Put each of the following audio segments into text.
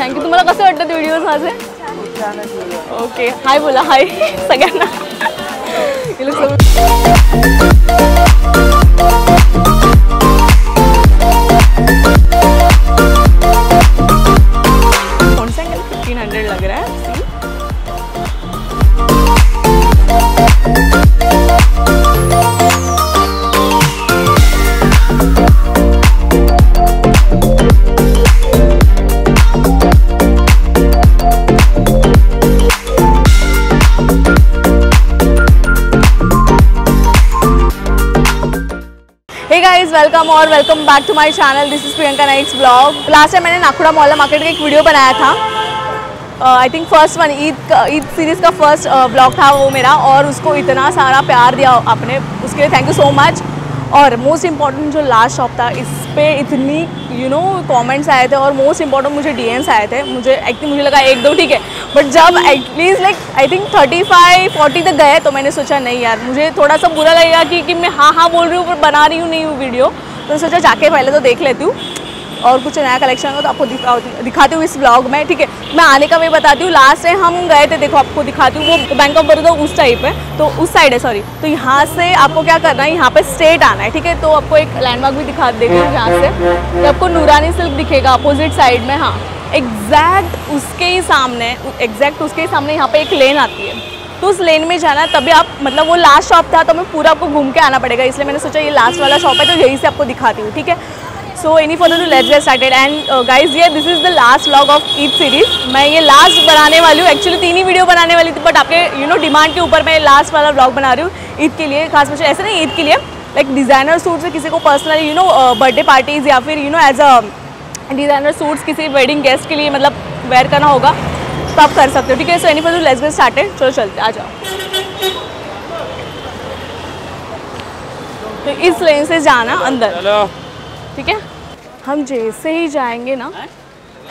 Thank you तुम्हाला कसं वाटतं ते व्हिडिओज माझे? ओके हाय बोला हाय सगळ्यांना. गाइस वेलकम और welcome back to my channel this is Priyanka Naik's blog last time मैंने नाखुड़ा मोहल्ला मार्केट का एक वीडियो बनाया था। I think first one Eid Eid series का फ़र्स्ट ब्लॉग था वो मेरा और उसको इतना सारा प्यार दिया आपने। उसके लिए थैंक यू सो मच और मोस्ट इंपॉर्टेंट जो लास्ट शॉप था, इस पर इतनी यू नो कमेंट्स आए थे और मोस्ट इंपॉर्टेंट मुझे डीएम्स आए थे। मुझे एक्चुअली मुझे लगा एक दो, ठीक है। बट जब at least like I think thirty five forty तक गए तो मैंने सोचा नहीं यार मुझे थोड़ा सा बुरा लगेगा कि, कि मैं हाँ हाँ बोल रही हूँ पर बना रही हूँ नहीं हूँ वीडियो तो सोचा जाके पहले तो देख लेती हूँ और कुछ नया कलेक्शन हो तो आपको दिखा दिखाती हूँ इस ब्लॉग में. ठीक है मैं आने का भी बताती हूँ लास्ट टाइम हम गए थे देखो आपको दिखाती हूँ वो बैंक ऑफ़ बड़ौदा उस टाइप है तो उस साइड है सॉरी तो यहाँ से आपको क्या करना है यहाँ पे स्ट्रेट आना है ठीक है? तो आपको एक लैंडमार्क भी दिखा हूँ यहाँ से तो आपको नूरानी सिल्क दिखेगा अपोजिट साइड में हाँ. एग्जैक्ट उसके ही सामने, एग्जैक्ट उसके ही सामने यहाँ पे एक लेन आती है। तो उस लेन में जाना तभी आप मतलब वो लास्ट शॉप था तो मैं पूरा आपको घूम के आना पड़ेगा। इसलिए मैंने सोचा ये लास्ट वाला शॉप है तो यहीं से आपको दिखाती हूँ, ठीक है? So any for to let's get started and guys ये this is the last vlog of Eid series मैं ये लास्ट बनाने वाली हूँ। एक्चुअली तीन ही वीडियो बनाने वाली थी बट आपके यू नो डिमांड के ऊपर मैं लास्ट वाला व्लॉग बना रही हूँ ईद के लिए। खास मुझे ऐसे नहीं ईद के लिए। लाइक डिज़ाइनर सूट से किसी को personally you know birthday parties या फिर you know as a designer suits किसी वेडिंग गेस्ट के लिए मतलब वेयर करना होगा तो आप कर सकते हो। ठीक है so any for let's get started चलो चलते आ जाओ। तो इस लेन से जाना अंदर। ठीक है? हम जैसे ही जाएँगे ना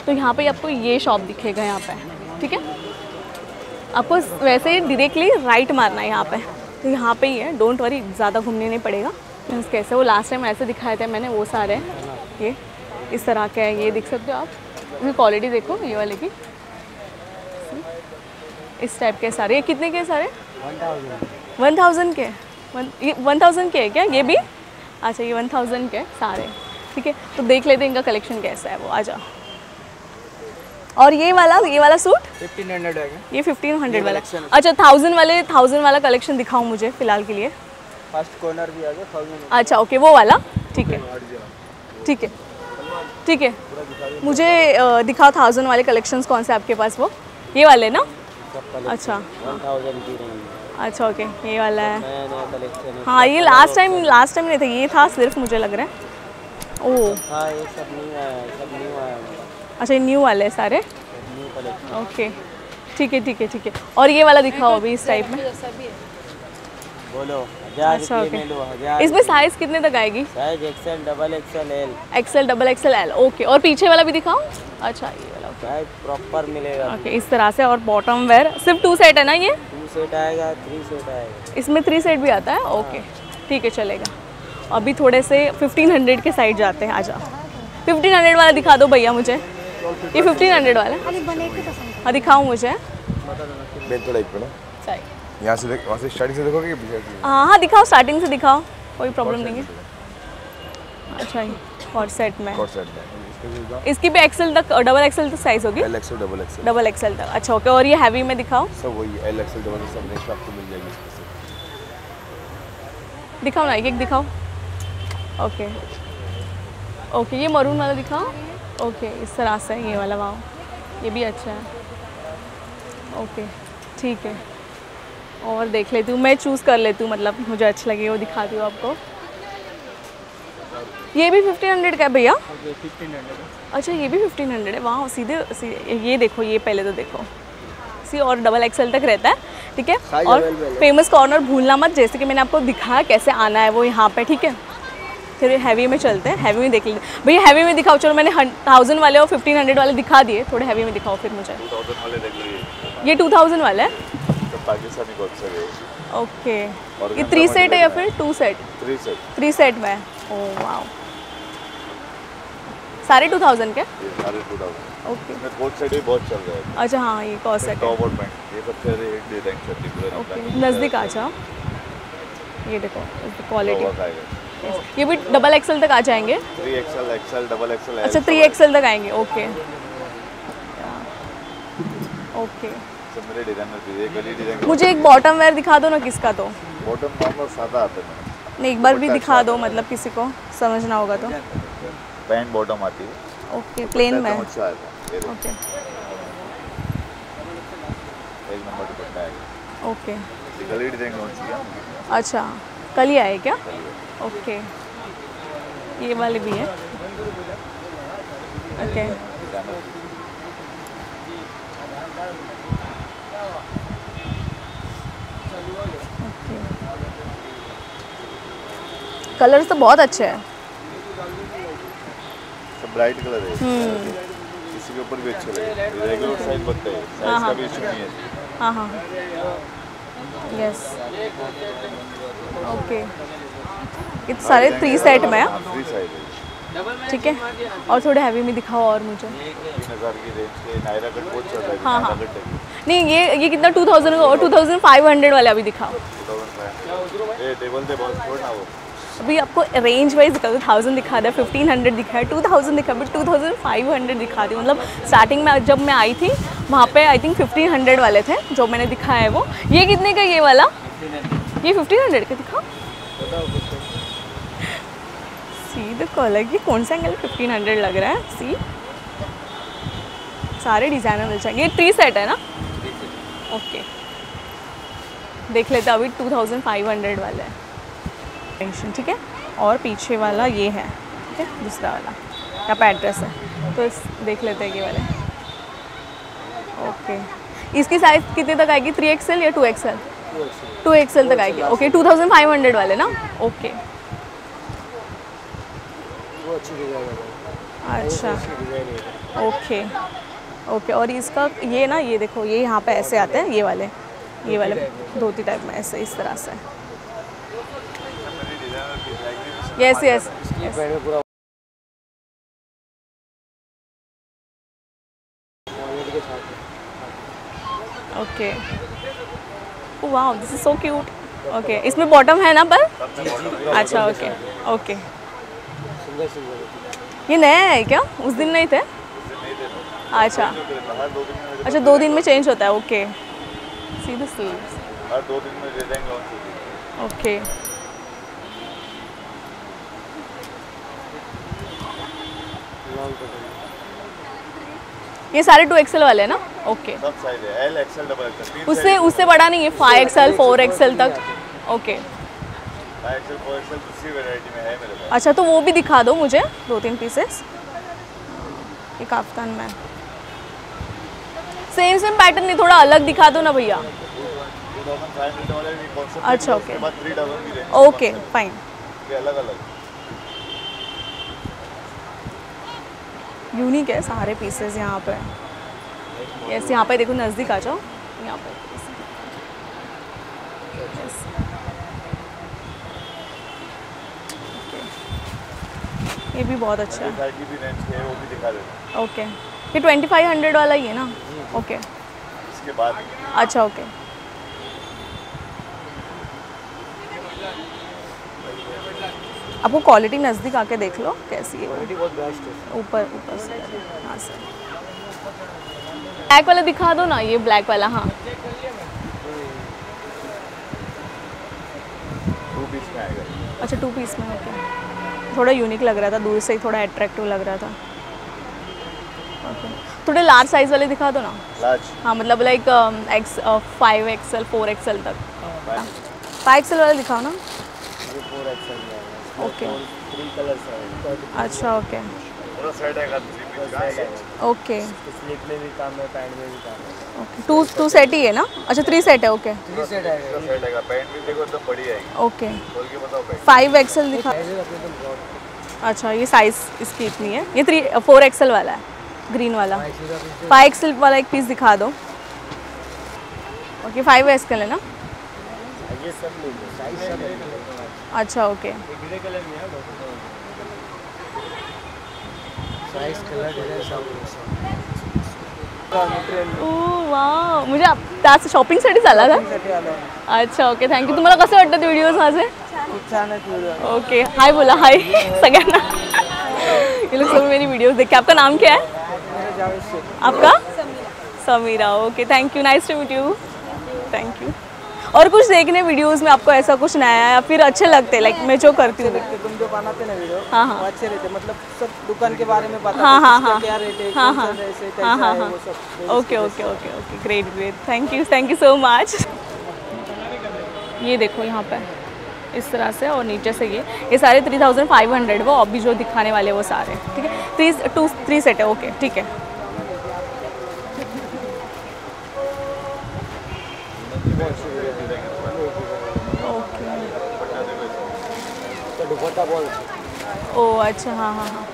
तो यहाँ पे आपको ये शॉप दिखेगा यहाँ पे। ठीक है? आपको वैसे ही डायरेक्टली राइट मारना है यहाँ पे। तो यहाँ पे ही है। डोंट वरी ज़्यादा घूमने नहीं पड़ेगा। कैसे वो लास्ट टाइम ऐसे दिखाए थे मैंने वो सारे। ये। इस तरह के हैं ये देख सकते हो आप। इसकी क्वालिटी देखो ये वाले की। इस टाइप के सारे। ये कितने के सारे? One thousand. के वन ये वन थाउज़ेंड के है क्या? ये भी? अच्छा ये वन थाउज़ेंड के सारे। ठीक है तो देख लेते हैं इनका कलेक्शन कैसा है वो। आ जाओ। और ये वाला ये वाला सूट फिफ्टीन हंड्रेड है क्या? ये फिफ्टीन हंड्रेड वाला। अच्छा थाउज़ेंड वाले थाउज़ेंड वाला कलेक्शन दिखाओ मुझे फ़िलहाल के लिए। फ़र्स्ट कॉर्नर भी आ गया अच्छा ओके वो वाला। ठीक है। ठीक है। ठीक है। मुझे दिखाओ थाउज़ेंड वाले कलेक्शंस कौन से आपके पास वो? ये वाले ना? अच्छा। अच्छा ओके ये वाला है। नया नया कलेक्शन है ये लास्ट टाइम लास्ट टाइम नहीं था ये था सिर्फ़ मुझे लग रहा है। ओह हाँ ये सब न्यू आया है सब न्यू आया है अच्छा ये न्यू वाले सारे? ओके ठीक है ठीक है ठीक है। और ये वाला दिखाओ अभी इस टाइप में। बोलो। अच्छा, इसमें साइज़ कितने तक आएगी? Size XL double XL L XL double XL L okay और पीछे वाला भी दिखाओ अच्छा ये वाला साइज़ प्रॉपर मिलेगा। ओके इस तरह से और बॉटम वेयर सिर्फ़ टू सेट है ना ये? टू सेट आएगा थ्री सेट आएगा। इसमें थ्री सेट भी आता है? ओके ठीक है चलेगा। अभी थोड़े से फिफ्टीन हंड्रेड के साइड जाते हैं आजा। फिफ्टीन हंड्रेड वाला दिखा दो भैया मुझे। ये फिफ्टीन हंड्रेड वाला हाँ। दिखाओ मुझे। यहाँ से देख वहाँ से स्टार्टिंग से देखोगे? हाँ? हाँ दिखाओ स्टार्टिंग से दिखाओ। कोई प्रॉब्लम नहीं है। अच्छा और सेट में। कॉट सेट में। इसके भी इसकी एक्सेल तक डबल एक्सेल तक साइज़ होगी? L XL double XL double XL तक। अच्छा ओके और ये हैवी में दिखाओ। सब वही L XL double XL range आपको मिल जाएगी इसमें से। दिखाओ ना एक एक दिखाओ। ओके ओके ये मरून वाला दिखाओ। ओके इस तरह से ये वाला वाओ ये भी अच्छा है। ओके ठीक है। और देख लेती हूँ मैं चूज़ कर लेती हूँ मतलब मुझे अच्छा लगे वो दिखाती हूँ आपको। ये भी फिफ्टीन हंड्रेड का है भैया? अच्छा ये भी फिफ्टीन हंड्रेड है। वहाँ सीधे सीधे ये देखो ये पहले तो देखो। सी और डबल एक्सएल तक रहता है ठीक है? और फ़ेमस कॉर्नर भूलना मत जैसे कि मैंने आपको दिखाया कैसे आना है वो यहाँ पे ठीक है? फिर हैवी में चलते हैं हैवी में देख लेते हैं। भैया हैवी में दिखाओ चलो मैंने थाउज़ेंड वाले और फिफ्टीन हंड्रेड वाले दिखा दिए। थोड़े हैवी में दिखाओ फिर मुझे। थाउज़ेंड वाले देख लीजिए ये। टू थाउज़ेंड वाला है? पाकिस्तानी कॉट सेट है ओके। ये थ्री सेट है या फिर two set three set three set में। ओ वाओ सारे टू थाउज़ेंड के? सारे टू थाउज़ेंड ओके। इसमें कोट सेट भी बहुत चल रहा है। अच्छा हाँ ये कॉस सेट टॉप और पैंट ये सबसे हिट डिज़ाइन चलती है पूरे ओके। नज़दीक आ जाओ। ये देखो क्वालिटी ये भी डबल एक्सएल तक आ जाएँगे? Three XL XL double XL अच्छा थ्री एक्सएल तक आएँगे। ओके। ओके। मुझे एक बॉटम वेयर दिखा दो ना किसका तो। बॉटम नॉर्मल सादा आता है नहीं एक बार भी दिखा दो मतलब किसी को समझना होगा तो। पैंट बॉटम आती है। ओके प्लेन में। अच्छा ओके एक नंबर दुपट्टा आएगा ओके ये गली डिज़ाइन लॉन्च किया अच्छा कल ही आए क्या? ओके ये वाले भी है। ओके कलर्स तो बहुत अच्छे हैं। सब ब्राइट कलर है। हम्म। किसी के ऊपर भी अच्छे लगे। रेगुलर साइज़ बनता है। हाँ, साइज़ हाँ। का भी इशू नहीं है। हाँ हाँ। यस ओके ये तो सारे थ्री सेट में है। थ्री साइज़ है। ठीक है। और थोड़े हैवी में दिखाओ और मुझे। है। हाँ, हाँ। नहीं ये ये कितना टू थाउज़ेंड और टू थाउज़ेंड फाइव हंड्रेड वाले अभी दिखाओ। अभी आपको रेंज वाइज दिखा दो थाउज़ेंड दिखा दिया फिफ्टीन हंड्रेड दिखाया टू थाउज़ेंड दिखा but two thousand five hundred दिखा दी मतलब स्टार्टिंग में जब मैं आई थी वहाँ पे आई थिंक फिफ्टीन हंड्रेड वाले थे जो मैंने दिखाया है वो। ये कितने का ये वाला? ये फिफ्टीन हंड्रेड का दिखा। सी द कलर ये कौन सा एंगल फिफ्टीन हंड्रेड लग रहा है? सी सारे डिज़ाइनर मिल जाएँगे। ये थ्री सेट है ना? ओके देख लेते अभी टू थाउज़ेंड फाइव हंड्रेड वाला है। टेंशन ठीक है? और पीछे वाला ये है, ठीक है? दूसरा वाला, यहाँ पे एड्रेस है। तो इस, देख लेते हैं ये वाले। ओके इसकी साइज़ कितने तक आएगी? थ्री एक्सएल या टू एक्सएल टू एक्सएल तक आएगी। Okay two thousand five hundred वाले ना? ओके अच्छा। ओके ओके और इसका ये ना, ये देखो, ये यहाँ पे ऐसे आते हैं, ये वाले। ये वाले, धोती टाइप में, ऐसे, इस तरह से। Yes yes. ओके वाह this is so cute okay इसमें बॉटम है ना पर? अच्छा ओके ओके ये नया है क्या? उस दिन नहीं थे? अच्छा। हर दो दिन में अच्छा दो दिन में चेंज होता है ओके सी द स्लीव्स हर दो दिन में डिज़ाइन लॉन्च होती ओके लॉन्ग कटन ये सारे टू एक्सएल वाले हैं ना? ओके उससे उससे बड़ा नहीं है। फाइव एक्सएल फोर एक्सएल तक। ओके है अच्छा तो वो भी दिखा दो मुझे दो तीन पीसेस एक काफ्तान में। सेम सेम पैटर्न नहीं थोड़ा अलग दिखा दो ना भैया। अच्छा, उसके okay. बाद थ्री थाउज़ेंड की रेंज ओके फाइन अलग अलग यूनिक है सारे पीसेस यहाँ पे। यस यहाँ पे देखो नज़दीक आ जाओ। यहाँ पे Yes. Okay. ये भी बहुत अच्छा है। ओके ये ट्वेंटी फाइव हंड्रेड वाला ही है ना? ओके इसके बाद। अच्छा ओके आपको क्वालिटी नज़दीक आके देख लो कैसी है वो। क्वालिटी बहुत बेस्ट है। ऊपर ऊपर से। हाँ सर ब्लैक वाला दिखा दो ना ये ब्लैक वाला हाँ। टू पीस में आएगा। अच्छा टू पीस में ओके थोड़ा यूनिक लग रहा था दूर से ही थोड़ा अट्रैक्टिव लग रहा था। ओके थोड़े लार्ज साइज़ वाले दिखा दो ना। लार्ज हाँ मतलब like X five XL four XL तक। फाइव एक्सएल वाला दिखाओ ना। ये four XL okay three colours है अच्छा ओके पूरा सेट आएगा थ्री पीस का सेट ओके स्लीप में भी काम है पैंट में भी काम है। ओके टू टू सेट ही है ना? अच्छा थ्री सेट है ओके थ्री सेट आएगा सेट आएगा पैंट भी देखो एकदम बड़ी आएगी ओके खोल के बताओ पैंट फाइव एक्सएल दिखा तो अच्छा ये साइज़ इसकी इतनी है। ये थ्री फोर एक्सएल वाला है ग्रीन वाला। फाइव एक्सएल वाला एक पीस दिखा दो। ओके फाइव एक्सएल है ना? ये सब ले लो। साइज़ सब ले लो। अच्छा ओके ये ग्रे कलर में है साइज़ कलर डिझाईन सब ओ वा म्हणजे आप- त्या आला का अच्छा ओके थँक्यू तुम्हाला कसं वाटतं व्हिडिओज माझे? खूप छान आहेत ओके हाय बोला हाय सगळ्यांना. ये लोग सब मेरी वीडियोस देख के आपका नाम क्या है? आपका? Samira. Okay thank you nice to meet you और कुछ देखने वीडियोस में आपको ऐसा कुछ नया या फिर अच्छे लगते लाइक मैं जो करती हूँ तुम जो बनाते ना वीडियो हाँ, हाँ। अच्छे रहते मतलब सब दुकान के बारे में बताते हाँ, हाँ, हाँ। क्या रेट है हाँ, हाँ। हाँ, हाँ, हाँ। Okay okay okay okay great great thank you thank you so much ये देखो यहाँ पर इस तरह से और नीचे से ये ये सारे थ्री थाउज़ेंड फाइव हंड्रेड वो अभी जो दिखाने वाले वो सारे ठीक है थ्री टू थ्री सेट है ओके ठीक है तो बहुत अच्छा ओ अच्छा हाँ हाँ हाँ।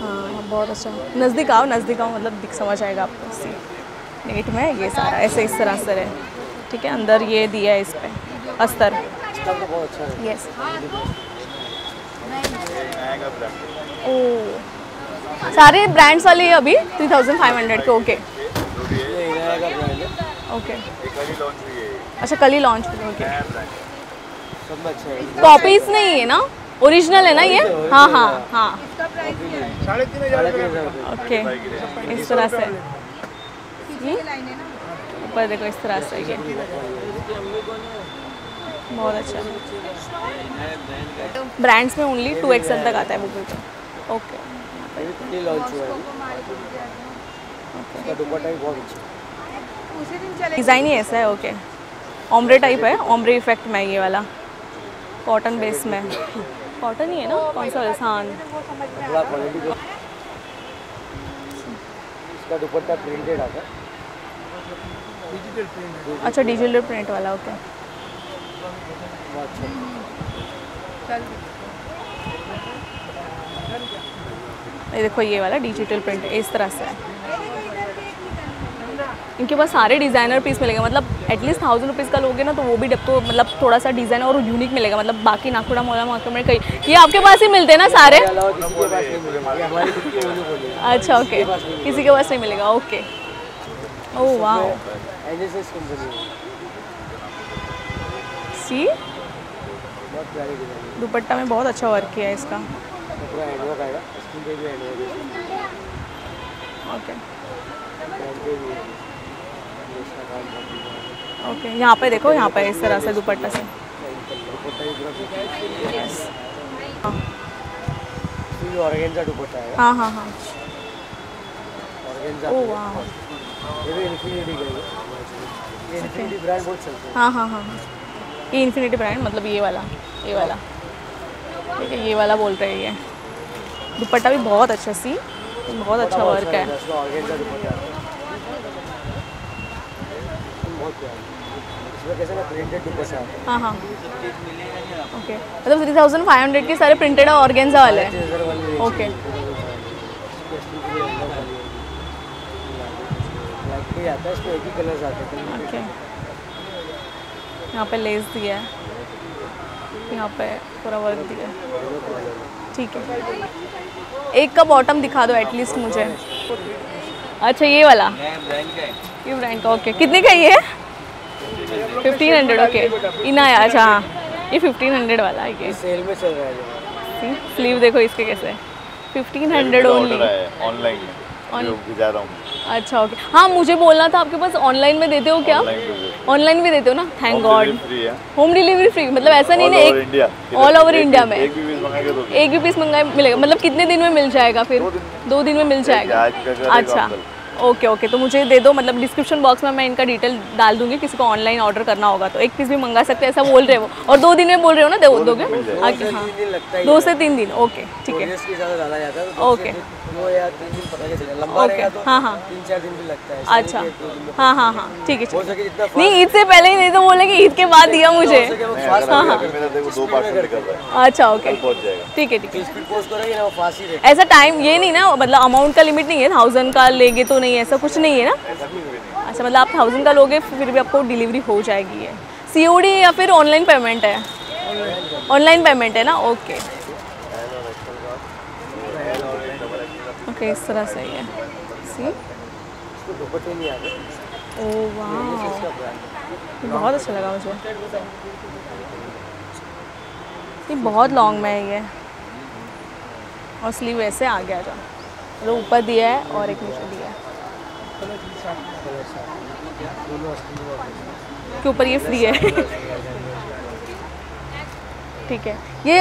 हाँ बहुत अच्छा। नज़दीक आओ नज़दीक आओ मतलब दिख समझ आएगा आपको। सी नेट में ये सारा ऐसे इस तरह से है ठीक है अंदर ये दिया है इस पे अस्तर। तो बहुत अच्छा है। यस ओ सारे ब्रांड्स वाले अभी थ्री थाउज़ेंड फाइव हंड्रेड के ओके है ओके एक कल ही लॉन्च हुई अच्छा कल ही लॉन्च हुए ओके में अच्छा कॉपीज नहीं है ना? ओरिजिनल है ना ये? हाँ हाँ हाँ. ओके इस तरह से। हम्म? ऊपर देखो इस तरह से ये। बहुत अच्छा। ब्रांड्स में ओनली टू एक्सएल तक आता है ओके ये बहुत अच्छा है डिज़ाइन ही ऐसा है ओके ओमरे टाइप है ओमरे इफ़ेक्ट में ये वाला. कॉटन बेस में. कॉटन ही है ना? कौन सा हाँ. कपड़ा क्वालिटी को इसका दुपट्टा प्रिंटेड आता है। डिजिटल प्रिंट अच्छा डिजिटल प्रिंट वाला ओके अच्छा। ये देखो ये वाला डिजिटल प्रिंट इस तरह से है। इनके पास सारे डिज़ाइनर पीस मिलेंगे। मतलब एटलीस्ट थाउज़ेंड रुपीज़ का लोगे ना तो वो भी डब तो मतलब थोड़ा सा डिज़ाइन और यूनिक मिलेगा। मतलब बाकी नाखुड़ा मोला मार्केट में कहीं ये आपके पास ही मिलते हैं ना सारे? अच्छा ओके किसी के पास नहीं मिलेगा ओके ओह वाह सी दुपट्टा में बहुत अच्छा वर्क किया है इसका। ओके ओके यहाँ पे देखो यहाँ पे इस तरह से दुपट्टा से। हाँ दुपट्टा है। हाँ हाँ हाँ। ऑर्गेन्जा ओह वाह। ये भी इन्फिनिटी का ही ये इन्फिनिटी ब्रांड बहुत चलते हैं। हाँ हाँ हाँ हाँ। ये इन्फिनिटी ब्रांड मतलब ये वाला ये वाला। ठीक है ये वाला बोल रहे हैं ये। दुपट्टा भी बहुत अच्छा सी बहुत अच्छा वर्क है। है? है। हाँ हाँ। ओके मतलब थ्री थाउज़ेंड फाइव हंड्रेड के सारे प्रिंटेड और ऑर्गेन्जा वाले हैं। ओके है ही हैं। यहाँ पे लेस दिया है। यहाँ पे पूरा वर्क दिया है। ठीक है। एक का बॉटम दिखा दो एटलीस्ट मुझे। अच्छा ये वाला। ये ब्रांड का ओके कितने का ये? फिफ्टीन हंड्रेड ओके इना है अच्छा हाँ। ये फिफ्टीन हंड्रेड वाला है ये सेल में चल रहा है स्लीव देखो इसके कैसे फिफ्टीन हंड्रेड ओनली ऑनलाइन हूँ अच्छा ओके हाँ मुझे बोलना था आपके पास ऑनलाइन में देते हो क्या? ऑनलाइन में भी देते हो ना? Thank God home delivery free मतलब ऐसा नहीं ना एक ऑल ओवर इंडिया में। एक भी पीस मंगाएँगे तो एक भी पीस मंगाए मिलेगा। मतलब कितने दिन में मिल जाएगा फिर? दो दिन। में मिल जाएगा। आज का करेगा अच्छा। ओके ओके तो मुझे दे दो मतलब डिस्क्रिप्शन बॉक्स में मैं इनका डिटेल डाल दूँगी किसी को ऑनलाइन ऑर्डर करना होगा तो। एक पीस भी मंगा सकते हैं ऐसा बोल रहे हो। और दो दिन में बोल रहे हो ना दे दोगे? आगे हाँ। दो से तीन दिन ओके ठीक है। तो दो ओके। तीन- दो या तीन दिन पता नहीं चलेगा लंबा ओके तो हाँ हाँ। तीन चार दिन भी लगता है अच्छा। हाँ हाँ हाँ। ठीक है हो सके जितना नहीं ईद से पहले ही नहीं तो बोले कि ईद के बाद दिया मुझे। हो है। अच्छा ओके कल पहुँच जाएगा। ठीक है ठीक है। स्पीड पोस्ट करोगे ना वो फास्ट रहेगा। ऐसा टाइम ये नहीं ना मतलब अमाउंट का लिमिट नहीं है थाउज़ेंड का लेंगे तो नहीं ऐसा कुछ नहीं है ना? अच्छा मतलब आप थाउज़ेंड का लोगे फिर भी आपको डिलीवरी हो जाएगी है सी या फिर ऑनलाइन पेमेंट है? ऑनलाइन पेमेंट है ना? ओके ओके इस तरह से ही। है सी ओ वाह ये बहुत अच्छा लगा मुझे। ये बहुत लॉन्ग में है ये। और स्लीव ऐसे आ गया था मतलब ऊपर दिया है और एक नीचे दिया है। के ऊपर ये फ्री है। ठीक है। ये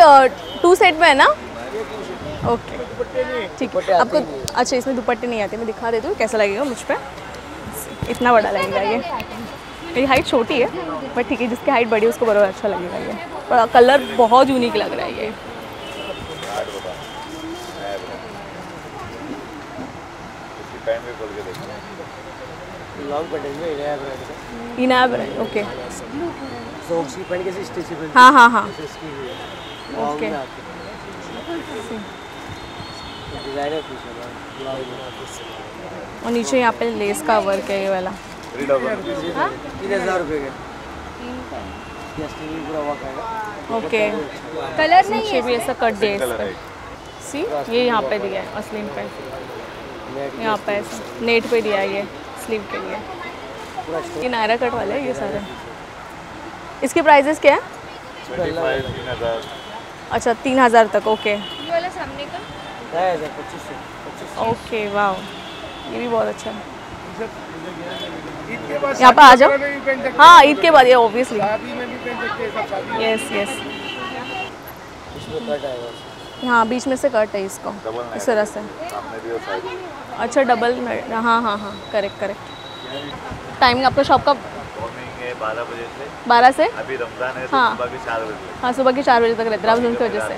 टू सेट में है ना? ओके ठीक है। आपको अच्छा इसमें दुपट्टे नहीं आते मैं दिखा देती हूँ कैसा लगेगा मुझ पर इतना बड़ा लगेगा ये। मेरी हाइट छोटी है बट ठीक है जिसकी हाइट बड़ी है उसको बड़ा अच्छा लगेगा ये। पर कलर बहुत यूनिक लग रहा है ये। इनाब ओके हाँ हाँ हाँ। इसकी और नीचे यहाँ पे लेस का वर्क है ये वाला। तीन हज़ार रुपये का ओके कलर नहीं नीचे भी ऐसा कट है है। सी ये यहाँ पे दिया है असलीम पे। यहाँ पे नेट पे दिया है ये स्लीव के लिए। ये नायरा कट वाले है ये सारे। इसके प्राइजेस क्या है? अच्छा तीन हज़ार तक ओके ये वाला सामने का? ओके वाह ये भी बहुत अच्छा है। यहाँ पे आ जाओ। हाँ ईद के बाद ये ऑब्वियसली यस यस इसमें कट आएगा। हाँ बीच में से कट है इसको डबल इस तरह से। अच्छा डबल में हाँ हाँ हाँ करेक्ट करेक्ट टाइमिंग आपका शॉप का बारह बजे से। बारह से? अभी रमज़ान है तो हाँ। सुबह के चार बजे। तक हाँ सुबह के चार बजे तक रहते हैं रमज़ान की वजह से।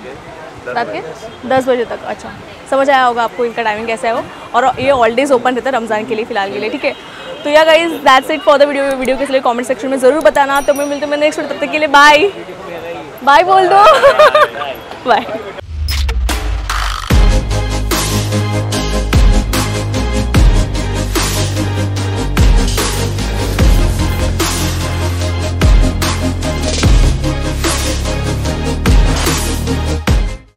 रात के? दस बजे तक अच्छा। समझ आया होगा आपको इनका टाइमिंग कैसा है वो। और ये ऑल डेज़ ओपन रहता है रमज़ान के लिए फ़िलहाल के लिए ठीक है? तो या guys that's it for the video video के लिए कमेंट सेक्शन में ज़रूर बताना। तो मैं मिलते मैं नेक्स्ट तब तक के लिए बाय बाय बोल दो। बाय